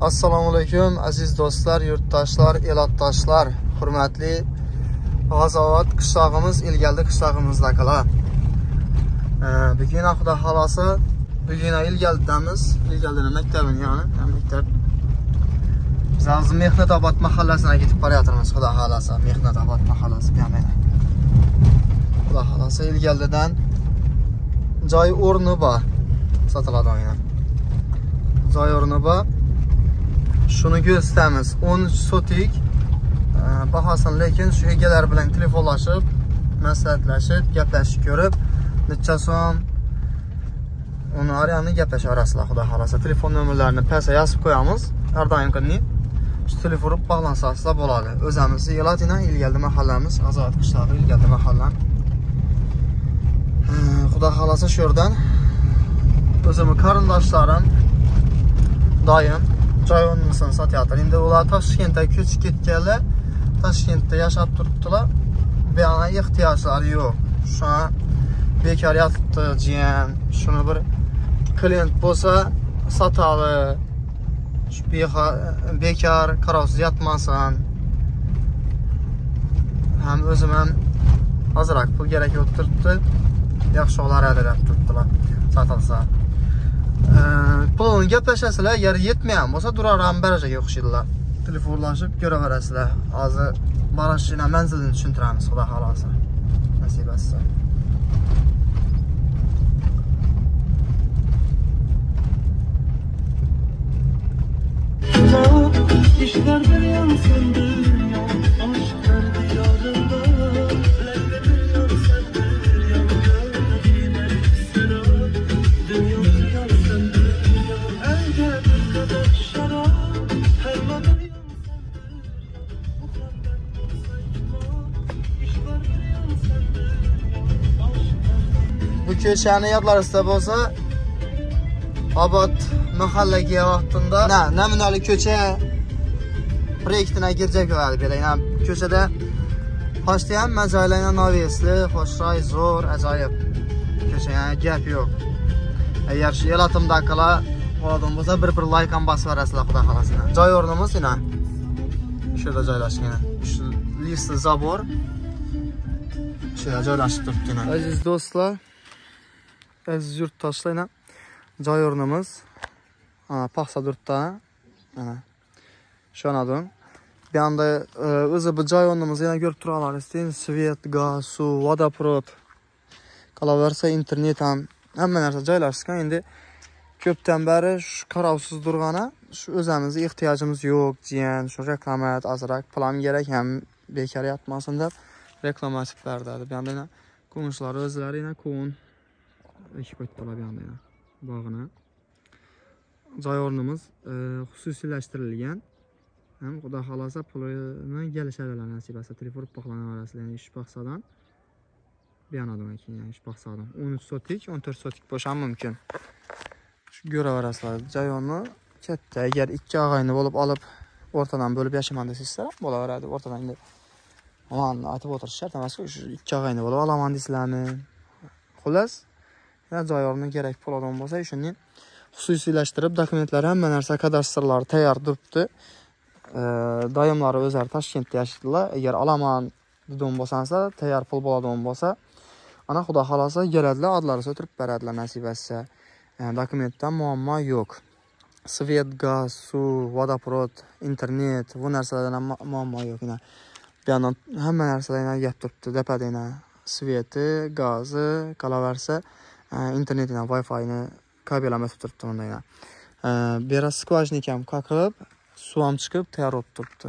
assalomu alaykum aziz do'stlar yurtdoshlar elotdoshlar hurmatli g'azovat qishlog'imiz ilgaldi qishlog'imizdagilar bugun xudo xohlasa bugun ilgaldidamiz ilgaldini maktabini ya'ni maktab biz hozir mehnatobod mahallasiga ketib boryapmiz xudo xohlasa mehnatobod mahallasi xudo xohlasa ilgaldidan joy o'rni bor sotiladi oyna. Joy o'rni bor şunu göstəmiz 13 sotik. Ə, baxasan, lakin şühəgələr bilən telefonlaşıb, məsləhətləşib, gəpləşib görüb, neçə son? Onu arayanı gəpləşə arasıla xuda halasa. Telefon nömrələrini pəsə yazıb qoyamız, hər daimqini şu telefon vurub bağlansasıla boladı. Özəmizi Elat ilə ilgəldi məhəlləmiz, Azad qışlağı ilgəldi məhəlləm. Xuda halasa şördən özümü qarındaşlarım, dayım, joy o'rnisini sotyapti endi ular toshkentga ko'chib ketganlar toshkentda yashab turibdilar buyoqqa ehtiyojlari yo'q shu bekor yotibdi jiyan shuni bir klient bo'lsa sotadi shu bekor qarovsiz yotmasin ham o'zim ham ozroq pul kerak bo'lib turibdi yaxshi oladi deb turibdilar sotilsa pulni gaplashasizlar agar yetmagan bo'lsa durar ham barajaga o'xshaydilar telefonlashib ko'raverasizlar hozir barashina manzilini tushuntiramiz xudo xohlasa nasib etsa İşler bir yansın dünya ko'chani yodlaringizda bo'lsa obod mahallaga vaqtida na namunali ko'cha proyektini girjak qiladi bu yerda ko'chada qoshda ham joylarni novesli xo'shroy zo'r ajoyib ko'cha gap yo'q agar shu elatimdagilar bo'ladigan bo'lsa bir bir layk ham bosib yuborasizlar xudo xohlasa joy o'rnimiz yana shu yerda joylashgan shu listli zabor. Shu yerda joylashib turibdi do'stlar aziz yurtdoshlar joy o'rnimiz paxsa turibdi mana ishonading bu yoqda o'zi bu joy o'rnimizni yana ko'rib turalarsizlar svet gaz suv vodoprovod qolaversa internet ham hamma narsa joylashgan endi ko'pdan beri shu qarovsiz turgani shu o'zimizni ehtiyojimiz yo'q jiyan shu reklamat ozroq pul ham kerak ham bekor yotmasin deb reklama ochib berdi bu yoqda ko'minshlari o'zlari yana qovun ekib qo'yib bu bog'ini joy o'rnimiz e, xususiylashtirilgan. Ham xudo xohlasa pulini kelishadilar nasib qilsa telefon urib ya'ni uch paxsadan bu keyin ya'ni uch paxsadan o'n uch sotik o'n to'rt sotik bo'lishi ham mumkin. Shu ko'raverasizlar joyonni katta. Agar ikki og'ayni bo'lib olib o'rtadan bo'lib yashayman desangizlar ham bo'laveradi o'rtadan endi man aytib o'tirish shart emasku shu ikki og'ayni bo'lib olaman deysizlarmi? Xullas yana joy o'rni kerak bo'ladigan bo'lsa shuni xususiylashtirib dokumentlari hamma narsa kadastrlari tayyor turibdi. Doimlari o'zlari toshkentda yashaydilar. Agar olaman degan bo'lsangizlar tayyor pul bo'ladigan bo'lsa ana xudo xohlasa keladilar otlarisi o'tirib beradilar nasib etsa dokumentdan muammo yo'q. Svet gaz suv vodoprovod internet bu narsalardan ham muammo yo'q bu hamma narsadan gap turibdi depadena sveti gazi qolaversa internetini wi fini kabellar o'tib turibdi bunday bu yerda skvajnik ham qaqib suv ham chiqib tayyor bo'lib turibdi.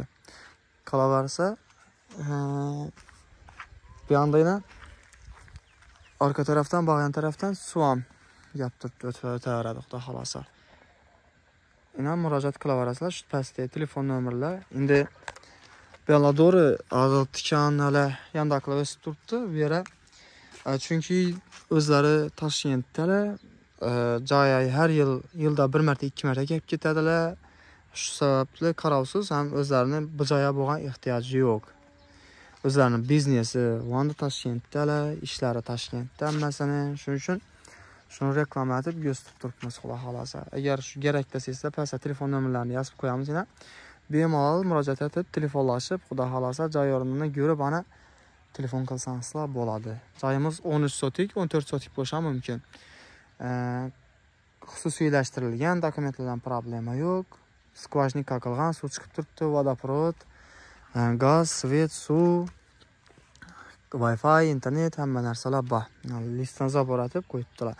Qolaversa bu yoqda orqa tarafdan bag'an tarafdan suv ham gap turibdi o'tib o'taveradi xudo xohlasa. Yana murojaat qilaverasizlar shu pastda telefon nomerlar. Endi bu azot to'g'ri hozir tikanlar yandaqilar o'sib turibdi. Bu yerda chunki o'zlari toshkentdalar joyi har yil yilda bir marta ikki marta kelib ketadilar shu sababli qarovsiz ham o'zlarini bu joyga bo'lgan ehtiyoji yo'q o'zlarini biznesi vanda toshkentdalar ishlari toshkentda hammasini shuning uchun Shuni reklamlatib göz tutib turibmiz, xudo xohlasa Agar shu kerak desangizlar, pastda telefon nomerlarini yozib qo'yamiz yana. Bemalol murojaat etib, telefonlashib, xudo xohlasa joy o'rnini ko'rib, ana telefon qilsangizlar bo'ladi. Joyimiz 13 sotik, 14 sotik bo'lishi ham mumkin. xususiylashtirilgan dokumentlardan problema yo'q. Skvajnika qilgan, suv chiqib turibdi, vodoprovod, e, gaz, svet, suv, Wi-Fi, internet hamma narsalar bor. Listdan zaboratib qo'yibdilar.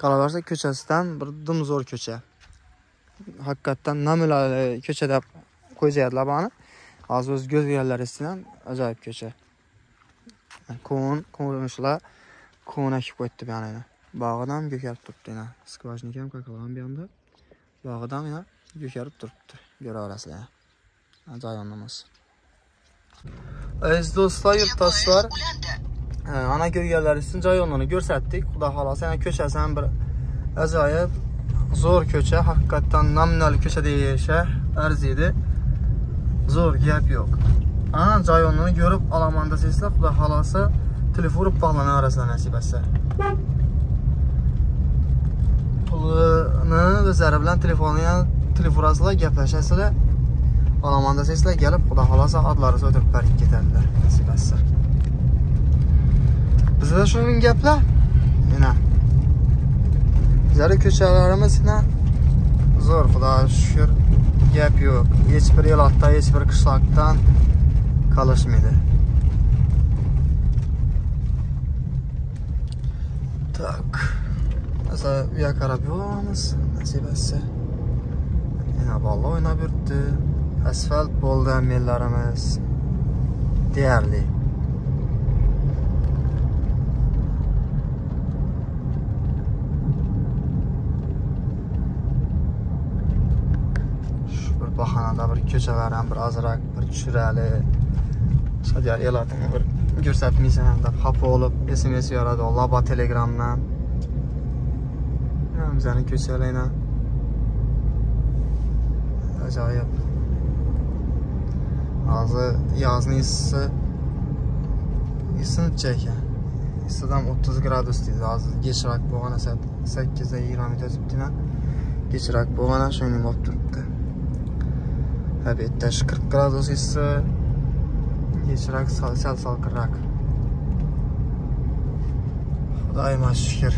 Qolaversa ko'chasidan bir dumzo'r ko'cha. Haqiqatdan namunali e, ko'cha deb qo'yishadilar buni. Hozir o'z ko'rganlaringizdan ajoyib ko'cha. Kon, ko'rinishlar kon ekib qo'yibdi bu yana. Ham ko'karib turibdi yana. Skvajnik ham qo'yilgan bu yoqda. Bog'idan yana ko'karib turibdi. Ko'raverasizlar. Ajoyib namas. Aziz do'stlar, yurtdoshlar, ana joy o'rnini ko'rsatdik. Xudo xolasa, yana ko'chasi ham bir ajoyib zo'r ko'cha, haqiqatdan namunali ko'cha deyisha arziydi. Zo'r gap yo'q. Ana joy o'rnini ko'rib olaman desangizlar, xudo xolasa, telefon urib bog'lanaverasizlar nasib etsa. Pulni o'zlari bilan telefonni ham telefonasizlar, gaplashasizlar. olaman desangizlar kelib xudo xolosa otlaringizni o'tirib barib ketadilar nasib etsa bizda shuning gaplar mana bizlarni ko'chalarimiz zo'r xudoga shukur gap yo'q hech bir elotda hech bir qishloqdan Kalaşmıydı. Tak. Mesela bir karabı olamız. Nasip etse. Yine balla oynab yurtdu. Asfalt bo'ldi amellarimiz. Değerli. Şu bir bahanada bir köşeler hem bir azrak bir çüreli agar elatini bir ko'rsatmaysan deb xafa bo'lib sms yoradi lobo telegramdan. Bizani ko'chalarni ajoyib hozir yozni issisi issinib ekan issidan o'ttiz gradus deydi hozir kechroq bo'lgan sakkizda yigirma minut o'tibdina kechroq bo'lgan shuning bo'lib turibdi bu yerda qirq gradus issi kechroq sal salqinroq xudoyima shukur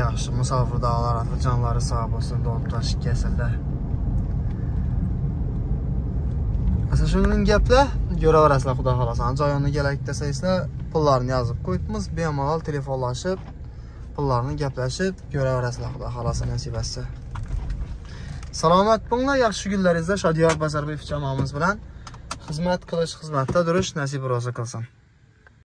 yaxshi musofir dog'lar jonlari sog' bo'lsin dolib toshib kelsinlar Mesela shuningdek gaplar ko'raverasizlar xudo xohlasa joyini kerak desangizlar pullarni yozib qo'yibmiz bemalol telefonlashib pullarni gaplashib ko'raverasizlar xudo xohlasa nasib etsa salomat bo'linglar yaxshi kunlaringizda shodiyor bazarboyev jamoamiz bilan xizmat qilish xizmatda turish nasib ro'zi qilsin